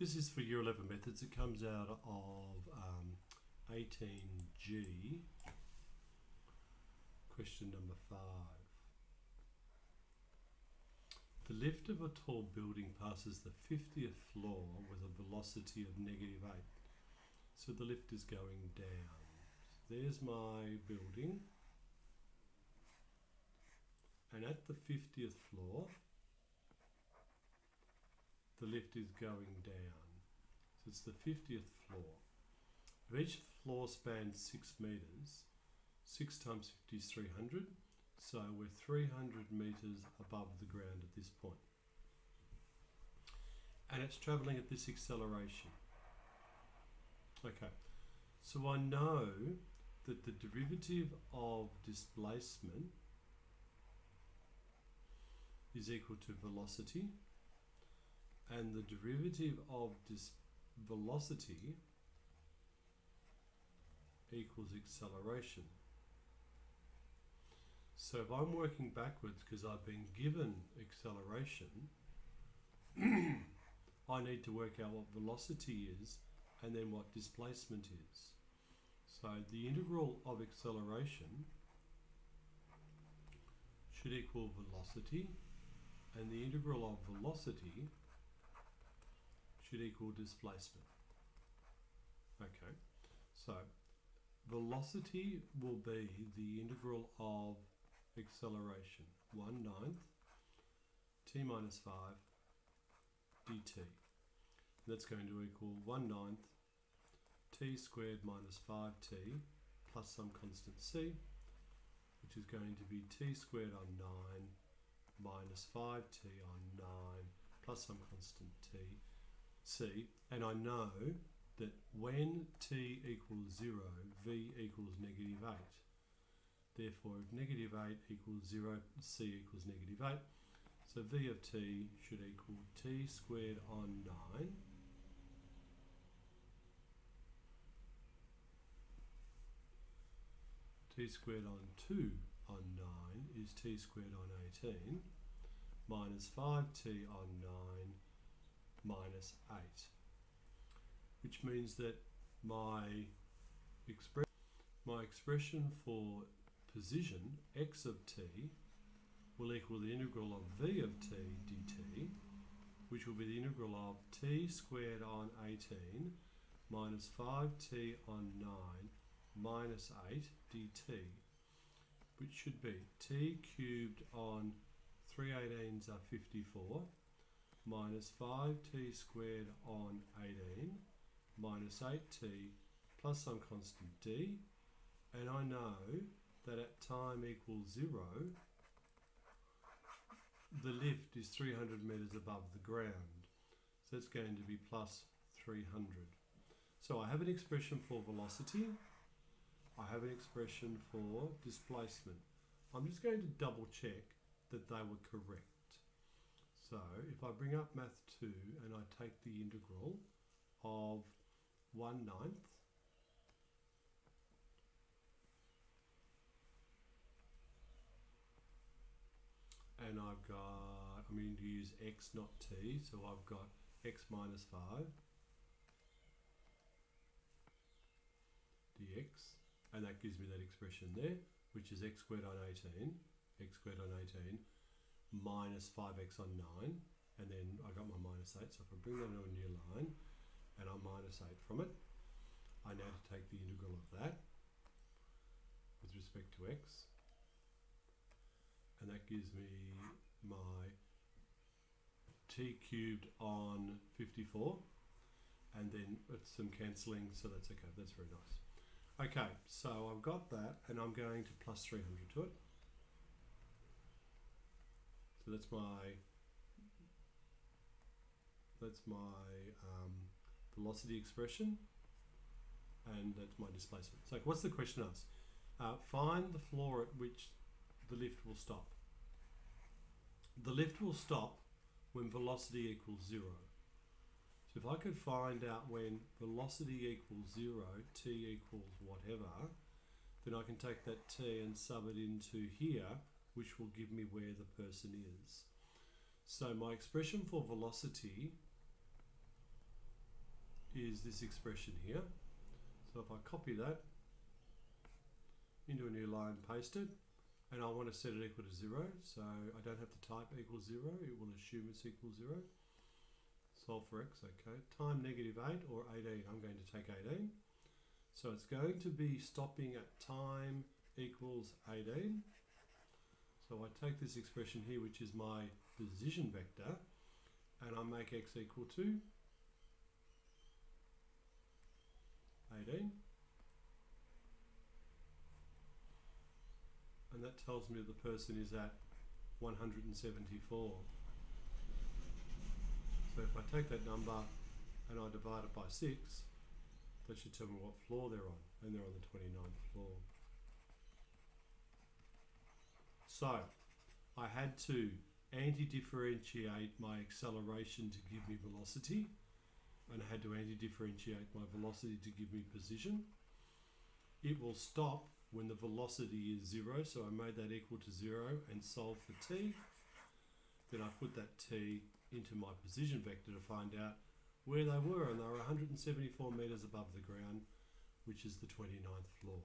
This is for Year 11 methods. It comes out of um, 18G, question number 5. The lift of a tall building passes the 50th floor with a velocity of negative 8. So the lift is going down. There's my building. And at the 50th floor, the lift is going down. So it's the 50th floor. If each floor spans 6 metres, 6 times 50 is 300. So we're 300 metres above the ground at this point. And it's travelling at this acceleration. Okay, so I know that the derivative of displacement is equal to velocity and the derivative of this velocity equals acceleration. So if I'm working backwards because I've been given acceleration, I need to work out what velocity is and then what displacement is. So the integral of acceleration should equal velocity and the integral of velocity should equal displacement. Okay, so velocity will be the integral of acceleration, 1 ninth t minus 5 dt. That's going to equal 1 ninth t squared minus 5t plus some constant c, which is going to be t squared on 9 minus 5t on 9 plus some constant t and I know that when t equals 0, v equals negative 8. Therefore, if negative 8 equals 0, c equals negative 8. So v of t should equal t squared on 9 t squared on 2 on 9 is t squared on 18 minus 5t on 9 minus 8 which means that my expression my expression for position x of t will equal the integral of v of t dt which will be the integral of t squared on 18 minus 5t on 9 minus 8 dt which should be t cubed on 3 18s are 54 minus 5t squared on 18 minus 8t plus some constant d. And I know that at time equals 0 the lift is 300 metres above the ground. So it's going to be plus 300 so I have an expression for velocity. I have an expression for displacement. I'm just going to double check that they were correct so if I bring up math 2 and I take the integral of 1 ninth and I've got, I'm going to use x not t, so I've got x minus 5 dx and that gives me that expression there which is x squared on 18 x squared on 18 minus 5x on 9 and then I got my minus 8 so if I bring that into a new line and I'm minus 8 from it I now take the integral of that with respect to x and that gives me my t cubed on 54 and then it's some cancelling so that's okay that's very nice. Okay so I've got that and I'm going to plus 300 to it that's my that's my um, velocity expression and that's my displacement. So what's the question asked? Uh, find the floor at which the lift will stop. The lift will stop when velocity equals zero. So if I could find out when velocity equals zero, t equals whatever, then I can take that t and sub it into here which will give me where the person is. So my expression for velocity is this expression here. So if I copy that into a new line, paste it, and I want to set it equal to zero, so I don't have to type equals zero, it will assume it's equal zero. Solve for x, okay. Time negative 8 or 18, I'm going to take 18. So it's going to be stopping at time equals 18. So I take this expression here, which is my position vector, and I make x equal to 18. And that tells me the person is at 174. So if I take that number and I divide it by 6, that should tell me what floor they're on, and they're on the 29th floor. So I had to anti-differentiate my acceleration to give me velocity, and I had to anti-differentiate my velocity to give me position. It will stop when the velocity is zero, so I made that equal to zero and solved for t. Then I put that t into my position vector to find out where they were, and they were 174 metres above the ground, which is the 29th floor.